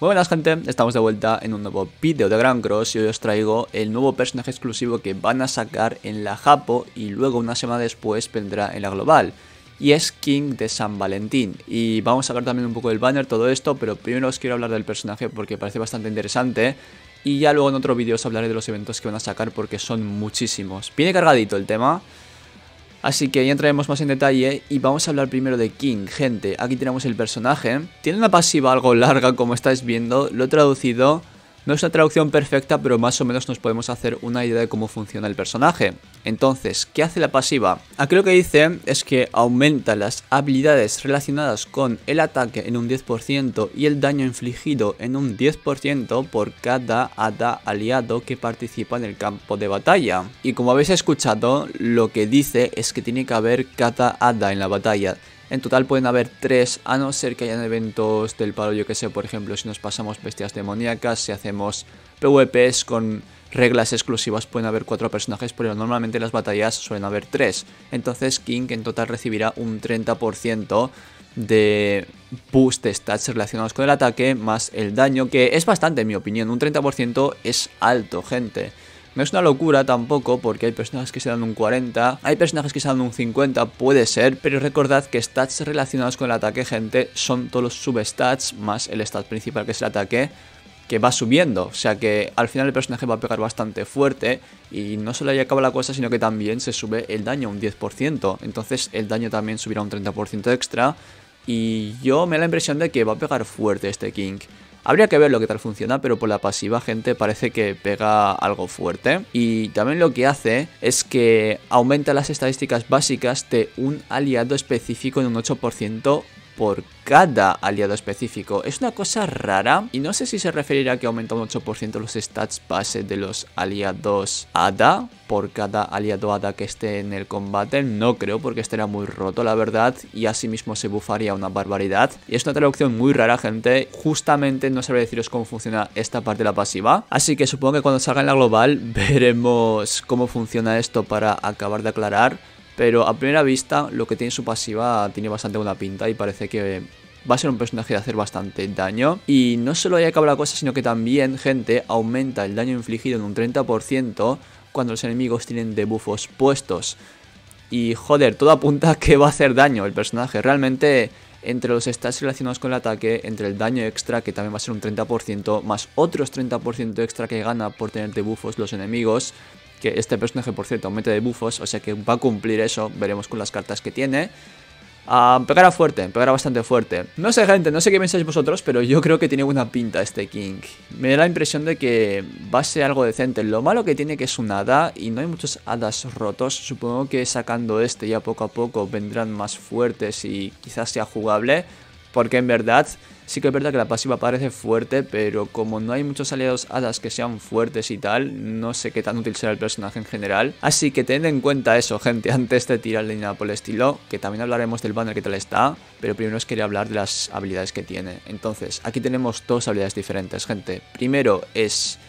Muy buenas gente, estamos de vuelta en un nuevo vídeo de Grand Cross y hoy os traigo el nuevo personaje exclusivo que van a sacar en la Japo y luego una semana después vendrá en la Global. Y es King de San Valentín. Y vamos a ver también un poco del banner, todo esto, pero primero os quiero hablar del personaje porque parece bastante interesante. Y ya luego en otro vídeo os hablaré de los eventos que van a sacar porque son muchísimos. Viene cargadito el tema. Así que ya entraremos más en detalle y vamos a hablar primero de King. Gente, aquí tenemos el personaje. Tiene una pasiva algo larga como estáis viendo, lo he traducido no es una traducción perfecta, pero más o menos nos podemos hacer una idea de cómo funciona el personaje. Entonces, ¿qué hace la pasiva? Aquí lo que dice es que aumenta las habilidades relacionadas con el ataque en un 10% y el daño infligido en un 10% por cada hada aliado que participa en el campo de batalla. Y como habéis escuchado, lo que dice es que tiene que haber cada hada en la batalla. En total pueden haber tres, a no ser que hayan eventos del palo, yo que sé, por ejemplo, si nos pasamos bestias demoníacas, si hacemos PvPs con reglas exclusivas pueden haber cuatro personajes, pero normalmente en las batallas suelen haber tres. Entonces King en total recibirá un 30% de boost de stats relacionados con el ataque más el daño, que es bastante en mi opinión, un 30% es alto, gente. No es una locura tampoco porque hay personajes que se dan un 40, hay personajes que se dan un 50, puede ser, pero recordad que stats relacionados con el ataque, gente, son todos los substats más el stat principal que es el ataque, que va subiendo, o sea que al final el personaje va a pegar bastante fuerte y no solo ahí acaba la cosa, sino que también se sube el daño un 10%, entonces el daño también subirá un 30% extra y yo me da la impresión de que va a pegar fuerte este King. Habría que ver lo que tal funciona, pero por la pasiva gente parece que pega algo fuerte. Y también lo que hace es que aumenta las estadísticas básicas de un aliado específico en un 8% por cada aliado específico. Es una cosa rara y no sé si se referirá a que aumenta un 8% los stats base de los aliados ADA por cada aliado ADA que esté en el combate. No creo porque estaría muy roto la verdad y asimismo se bufaría una barbaridad. Y es una traducción muy rara gente. Justamente no sabré deciros cómo funciona esta parte de la pasiva. Así que supongo que cuando salga en la global veremos cómo funciona esto para acabar de aclarar. Pero a primera vista, lo que tiene su pasiva tiene bastante buena pinta y parece que va a ser un personaje de hacer bastante daño. Y no solo ahí acaba la cosa, sino que también, gente, aumenta el daño infligido en un 30% cuando los enemigos tienen debuffos puestos. Y joder, todo apunta a que va a hacer daño el personaje. Realmente, entre los stats relacionados con el ataque, entre el daño extra, que también va a ser un 30%, más otros 30% extra que gana por tener debuffos los enemigos, que este personaje, por cierto, aumenta de buffos, o sea que va a cumplir eso, veremos con las cartas que tiene. Uh, pegará fuerte, pegará bastante fuerte. No sé, gente, no sé qué pensáis vosotros, pero yo creo que tiene buena pinta este King. Me da la impresión de que va a ser algo decente. Lo malo que tiene que es un hada y no hay muchos hadas rotos. Supongo que sacando este ya poco a poco vendrán más fuertes y quizás sea jugable. Porque en verdad Sí que es verdad que la pasiva parece fuerte, pero como no hay muchos aliados hadas que sean fuertes y tal, no sé qué tan útil será el personaje en general. Así que tened en cuenta eso, gente, antes de tirarle nada por el estilo, que también hablaremos del banner que tal está, pero primero os quería hablar de las habilidades que tiene. Entonces, aquí tenemos dos habilidades diferentes, gente. Primero es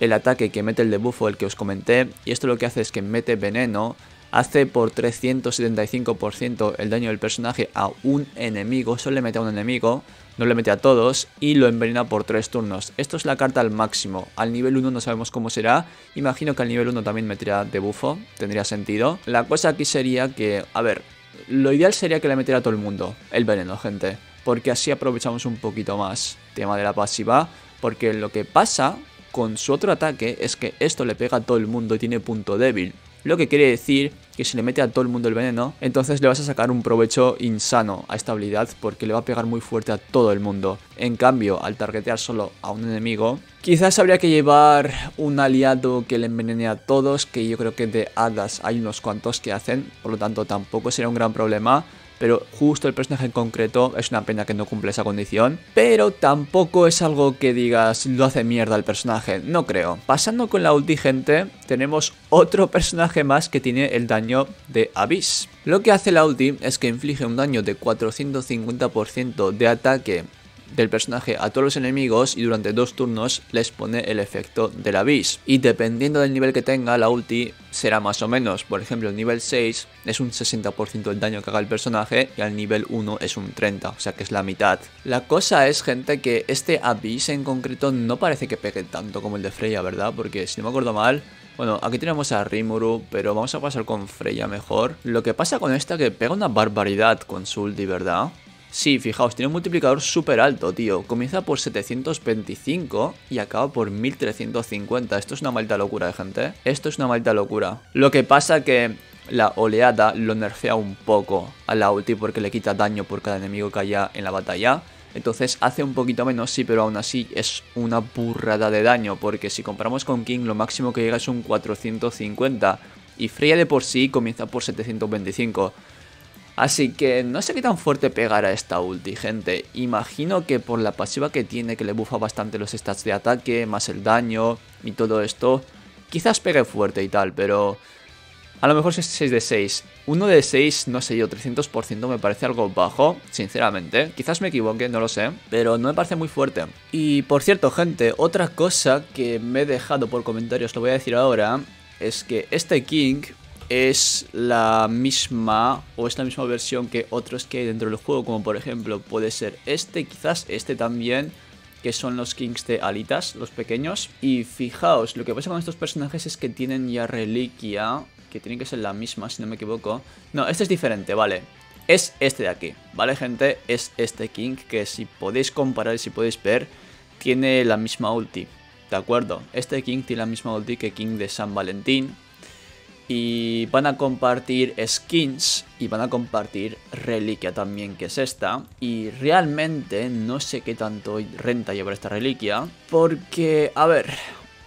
el ataque que mete el debuffo, el que os comenté, y esto lo que hace es que mete veneno, hace por 375% el daño del personaje a un enemigo, solo le mete a un enemigo, no le mete a todos y lo envenena por 3 turnos. Esto es la carta al máximo. Al nivel 1 no sabemos cómo será. Imagino que al nivel 1 también meterá debuffo. Tendría sentido. La cosa aquí sería que, a ver, lo ideal sería que le metiera a todo el mundo el veneno, gente. Porque así aprovechamos un poquito más tema de la pasiva. Porque lo que pasa con su otro ataque es que esto le pega a todo el mundo y tiene punto débil. Lo que quiere decir que si le mete a todo el mundo el veneno, entonces le vas a sacar un provecho insano a esta habilidad porque le va a pegar muy fuerte a todo el mundo. En cambio, al targetear solo a un enemigo, quizás habría que llevar un aliado que le envenene a todos, que yo creo que de hadas hay unos cuantos que hacen, por lo tanto tampoco será un gran problema pero justo el personaje en concreto es una pena que no cumple esa condición, pero tampoco es algo que digas lo hace mierda el personaje, no creo. Pasando con la ulti gente, tenemos otro personaje más que tiene el daño de Abyss. Lo que hace la ulti es que inflige un daño de 450% de ataque del personaje a todos los enemigos y durante dos turnos les pone el efecto de la bis. Y dependiendo del nivel que tenga, la ulti será más o menos. Por ejemplo, el nivel 6 es un 60% del daño que haga el personaje y al nivel 1 es un 30, o sea que es la mitad. La cosa es, gente, que este Abyss en concreto no parece que pegue tanto como el de Freya, ¿verdad? Porque si no me acuerdo mal, bueno, aquí tenemos a Rimuru, pero vamos a pasar con Freya mejor. Lo que pasa con esta que pega una barbaridad con su ulti, ¿verdad? Sí, fijaos, tiene un multiplicador súper alto, tío. Comienza por 725 y acaba por 1350. Esto es una maldita locura, ¿eh, gente. Esto es una maldita locura. Lo que pasa que la oleada lo nerfea un poco a la ulti porque le quita daño por cada enemigo que haya en la batalla. Entonces hace un poquito menos, sí, pero aún así es una burrada de daño. Porque si comparamos con King, lo máximo que llega es un 450. Y Freya de por sí comienza por 725. Así que no sé qué tan fuerte pegará esta ulti, gente. Imagino que por la pasiva que tiene, que le bufa bastante los stats de ataque, más el daño y todo esto, quizás pegue fuerte y tal, pero... A lo mejor es 6 de 6. 1 de 6, no sé yo, 300% me parece algo bajo, sinceramente. Quizás me equivoque, no lo sé, pero no me parece muy fuerte. Y por cierto, gente, otra cosa que me he dejado por comentarios, lo voy a decir ahora, es que este King es la misma o es la misma versión que otros que hay dentro del juego, como por ejemplo puede ser este, quizás este también, que son los Kings de alitas, los pequeños. Y fijaos, lo que pasa con estos personajes es que tienen ya reliquia, que tiene que ser la misma si no me equivoco. No, este es diferente, vale. Es este de aquí, ¿vale gente? Es este King que si podéis comparar y si podéis ver, tiene la misma ulti. ¿De acuerdo? Este King tiene la misma ulti que King de San Valentín, y van a compartir skins y van a compartir reliquia también que es esta. Y realmente no sé qué tanto renta llevar esta reliquia porque a ver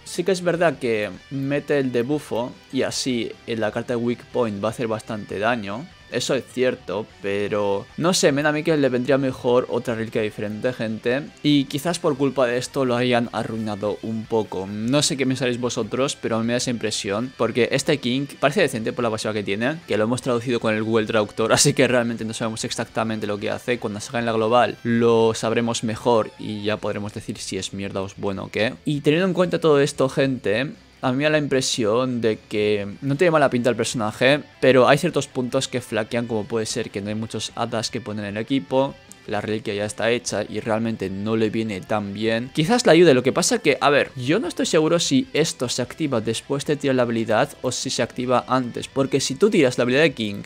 sí que es verdad que mete el debuffo y así en la carta de weak point va a hacer bastante daño eso es cierto, pero no sé, me da a mí que le vendría mejor otra reliquia diferente, gente. Y quizás por culpa de esto lo hayan arruinado un poco. No sé qué pensaréis vosotros, pero me da esa impresión. Porque este King parece decente por la pasiva que tiene, que lo hemos traducido con el Google Traductor, así que realmente no sabemos exactamente lo que hace. Cuando salga en la global lo sabremos mejor y ya podremos decir si es mierda o es bueno o qué. Y teniendo en cuenta todo esto, gente, a mí me da la impresión de que no tiene mala pinta el personaje, pero hay ciertos puntos que flaquean, como puede ser que no hay muchos hadas que ponen en el equipo, la reliquia ya está hecha y realmente no le viene tan bien. Quizás la ayude, lo que pasa que, a ver, yo no estoy seguro si esto se activa después de tirar la habilidad o si se activa antes, porque si tú tiras la habilidad de King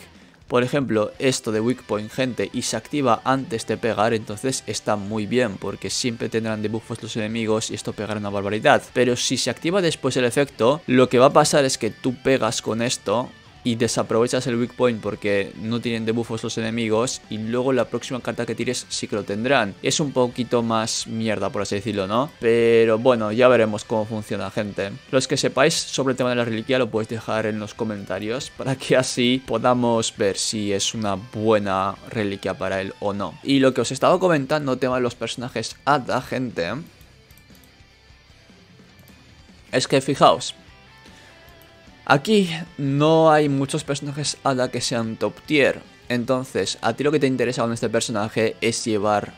por ejemplo, esto de weak point, gente, y se activa antes de pegar, entonces está muy bien, porque siempre tendrán debuffos los enemigos y esto pegará una barbaridad. Pero si se activa después el efecto, lo que va a pasar es que tú pegas con esto y desaprovechas el weak point porque no tienen debuffos los enemigos y luego la próxima carta que tires sí que lo tendrán. Es un poquito más mierda por así decirlo, ¿no? Pero bueno, ya veremos cómo funciona gente. Los que sepáis sobre el tema de la reliquia lo podéis dejar en los comentarios para que así podamos ver si es una buena reliquia para él o no. Y lo que os he estado comentando, tema de los personajes Ada, gente... Es que fijaos, Aquí no hay muchos personajes ADA que sean top tier. Entonces, a ti lo que te interesa con este personaje es llevar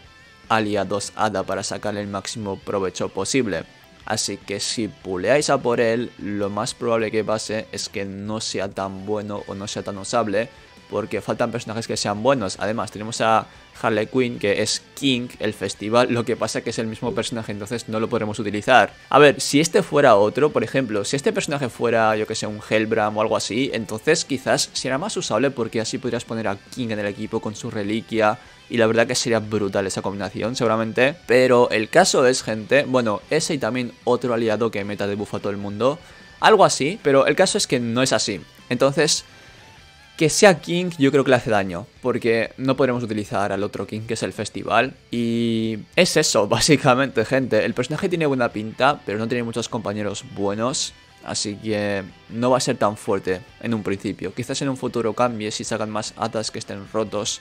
aliados ADA para sacarle el máximo provecho posible. Así que si puleáis a por él, lo más probable que pase es que no sea tan bueno o no sea tan usable porque faltan personajes que sean buenos. Además, tenemos a Harley Quinn, que es King, el festival, lo que pasa que es el mismo personaje, entonces no lo podremos utilizar. A ver, si este fuera otro, por ejemplo, si este personaje fuera, yo que sé, un Hellbram o algo así, entonces quizás será más usable porque así podrías poner a King en el equipo con su reliquia, y la verdad que sería brutal esa combinación, seguramente. Pero el caso es, gente, bueno, ese y también otro aliado que meta de buff a todo el mundo. Algo así, pero el caso es que no es así. Entonces, que sea King yo creo que le hace daño, porque no podremos utilizar al otro King que es el festival. Y es eso, básicamente, gente. El personaje tiene buena pinta, pero no tiene muchos compañeros buenos. Así que no va a ser tan fuerte en un principio. Quizás en un futuro cambie si sacan más atas que estén rotos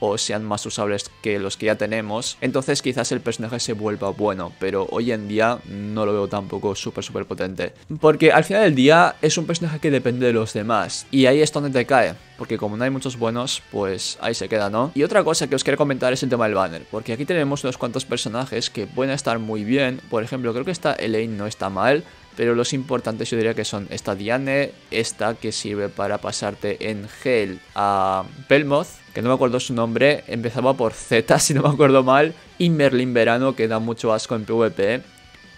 o sean más usables que los que ya tenemos, entonces quizás el personaje se vuelva bueno, pero hoy en día no lo veo tampoco súper súper potente. Porque al final del día es un personaje que depende de los demás, y ahí es donde te cae, porque como no hay muchos buenos, pues ahí se queda, ¿no? Y otra cosa que os quiero comentar es el tema del banner, porque aquí tenemos unos cuantos personajes que pueden estar muy bien, por ejemplo, creo que esta Elaine no está mal, pero los importantes yo diría que son esta Diane, esta que sirve para pasarte en gel a Belmoth, que no me acuerdo su nombre, empezaba por Z si no me acuerdo mal, y Merlin Verano que da mucho asco en PvP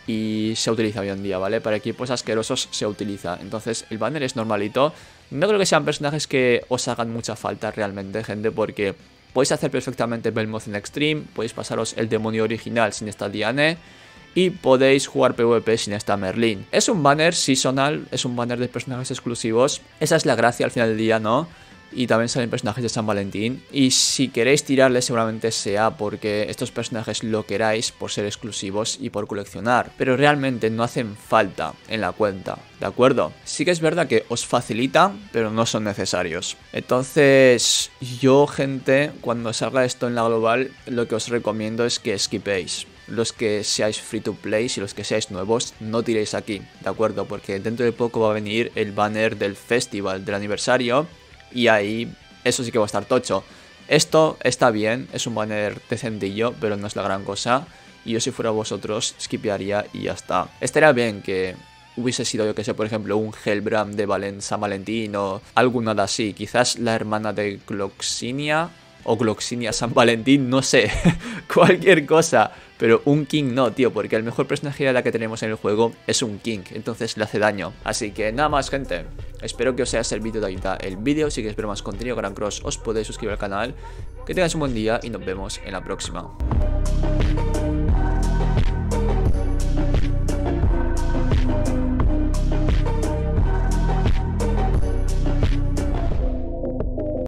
y se utiliza hoy en día, ¿vale? Para equipos asquerosos se utiliza. Entonces el banner es normalito. No creo que sean personajes que os hagan mucha falta realmente, gente, porque podéis hacer perfectamente Belmoth en Extreme, podéis pasaros el demonio original sin esta Diane y podéis jugar PvP sin esta Merlin. Es un banner seasonal, es un banner de personajes exclusivos. Esa es la gracia al final del día, ¿no? y también salen personajes de San Valentín. Y si queréis tirarle seguramente sea porque estos personajes lo queráis por ser exclusivos y por coleccionar. Pero realmente no hacen falta en la cuenta, ¿de acuerdo? Sí que es verdad que os facilita, pero no son necesarios. Entonces yo gente, cuando salga esto en la global, lo que os recomiendo es que skipéis los que seáis free to play y los que seáis nuevos, no tiréis aquí, ¿de acuerdo? Porque dentro de poco va a venir el banner del festival del aniversario y ahí eso sí que va a estar tocho. Esto está bien, es un banner decentillo, pero no es la gran cosa. Y yo si fuera vosotros, skipearía y ya está. Estaría bien que hubiese sido, yo que sé, por ejemplo, un Hellbrand de Valen San Valentín o algo nada así. Quizás la hermana de Gloxinia o Gloxinia San Valentín, no sé, cualquier cosa. Pero un King no, tío, porque el mejor personaje de la que tenemos en el juego es un King, entonces le hace daño. Así que nada más, gente. Espero que os haya servido de ayuda el vídeo. Si queréis ver más contenido Gran Cross, os podéis suscribir al canal. Que tengáis un buen día y nos vemos en la próxima.